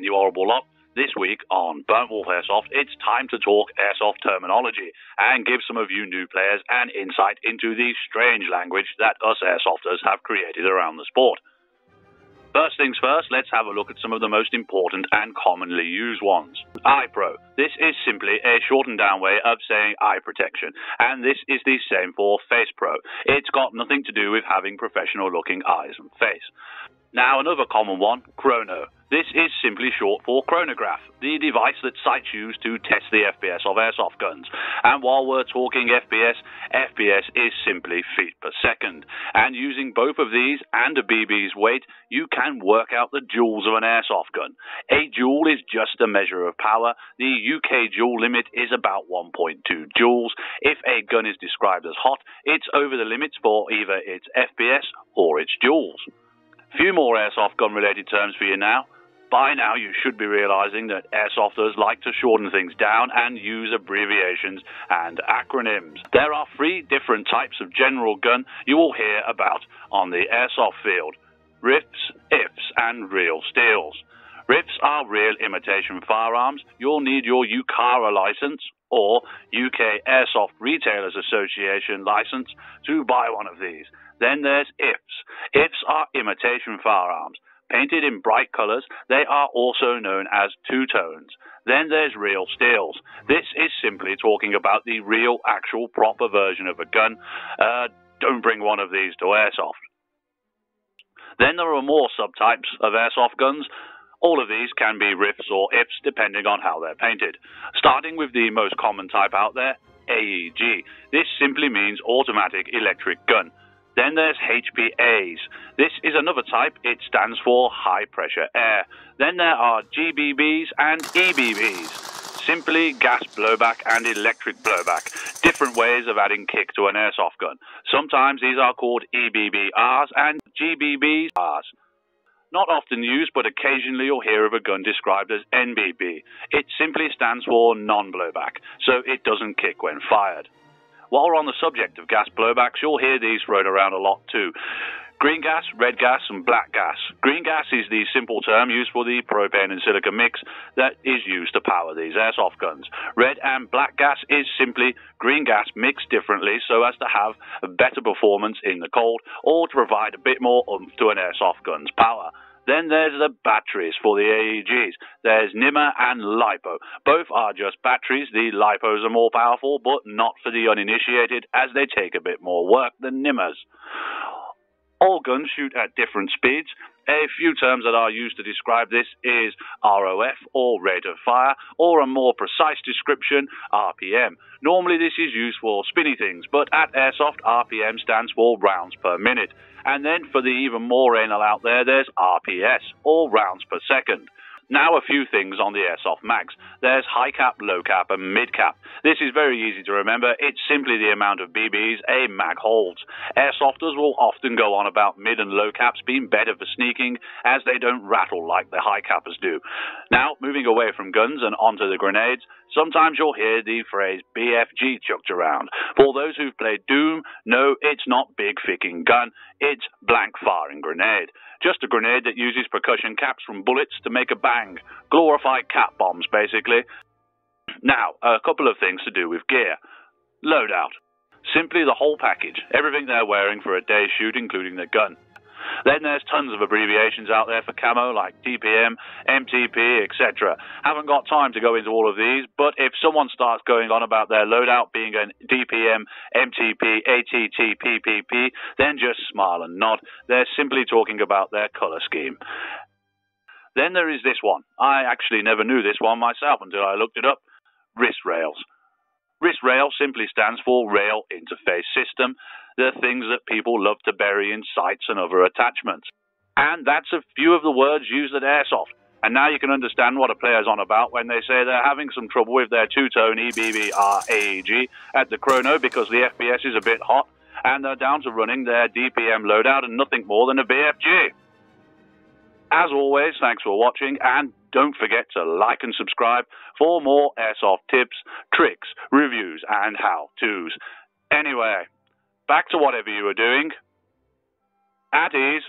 again, you horrible lot. This week on Burnt Wolf Airsoft, it's time to talk airsoft terminology and give some of you new players an insight into the strange language that us airsofters have created around the sport. First things first, let's have a look at some of the most important and commonly used ones. Eye Pro. This is simply a shortened down way of saying eye protection, and this is the same for Face Pro. It's got nothing to do with having professional looking eyes and face. Now, another common one, Chrono. This is simply short for chronograph, the device that sites use to test the FPS of airsoft guns. And while we're talking FPS, FPS is simply feet per second. And using both of these and a BB's weight, you can work out the joules of an airsoft gun. A joule is just a measure of power. The UK joule limit is about 1.2 joules. If a gun is described as hot, it's over the limits for either its FPS or its joules. Few more airsoft gun related terms for you now. By now, you should be realizing that airsofters like to shorten things down and use abbreviations and acronyms. There are three different types of general gun you will hear about on the airsoft field RIFs, IFs, and real steels. RIFs are real imitation firearms. You'll need your UKARA license or UK Airsoft Retailers Association license to buy one of these. Then there's IFs. IFs are imitation firearms. Painted in bright colors, they are also known as two tones. Then there's real steels. This is simply talking about the real, actual, proper version of a gun. Uh, don't bring one of these to airsoft. Then there are more subtypes of airsoft guns. All of these can be RIFs or IFs depending on how they're painted. Starting with the most common type out there, AEG. This simply means automatic electric gun. Then there's HPAs. This is another type. It stands for high pressure air. Then there are GBBs and EBBs. Simply gas blowback and electric blowback. Different ways of adding kick to an airsoft gun. Sometimes these are called EBBRs and GBBRs. Not often used, but occasionally you'll hear of a gun described as NBB. It simply stands for non blowback, so it doesn't kick when fired. While we're on the subject of gas blowbacks, you'll hear these thrown around a lot too. Green gas, red gas, and black gas. Green gas is the simple term used for the propane and silicon mix that is used to power these airsoft guns. Red and black gas is simply green gas mixed differently so as to have a better performance in the cold or to provide a bit more oomph to an airsoft gun's power. Then there's the batteries for the AEGs. There's NiMH and LiPo. Both are just batteries. The LiPos are more powerful, but not for the uninitiated, as they take a bit more work than NiMHs. All guns shoot at different speeds. A few terms that are used to describe this is ROF or rate of fire, or a more precise description, RPM. Normally this is used for spinny things, but at Airsoft, RPM stands for rounds per minute. And then for the even more anal out there, there's RPS, or rounds per second. Now, a few things on the airsoft mags. There's high cap, low cap, and mid cap. This is very easy to remember. It's simply the amount of BBs a mag holds. Airsofters will often go on about mid and low caps being better for sneaking, as they don't rattle like the high cappers do. Now, moving away from guns and onto the grenades, sometimes you'll hear the phrase BFG chucked around. For those who've played Doom, no, it's not big ficking gun. It's blank firing grenade. Just a grenade that uses percussion caps from bullets to make a bang. Glorified cat bombs, basically. Now, a couple of things to do with gear. Loadout. Simply the whole package. Everything they're wearing for a day's shoot, including their gun. Then there's tons of abbreviations out there for camo like DPM, MTP, etc. Haven't got time to go into all of these, but if someone starts going on about their loadout being an DPM, MTP, ATT, PPP, then just smile and nod. They're simply talking about their color scheme. Then there is this one. I actually never knew this one myself until I looked it up. RIS rails. RIS rail simply stands for Rail Interface System, the things that people love to bury in sights and other attachments. And that's a few of the words used at Airsoft. And now you can understand what a player's on about when they say they're having some trouble with their two-tone EBBR AEG at the chrono because the FPS is a bit hot, and they're down to running their DPM loadout and nothing more than a BFG. As always, thanks for watching, and don't forget to like and subscribe for more airsoft tips, tricks, reviews, and how-tos. Anyway, back to whatever you were doing. At ease.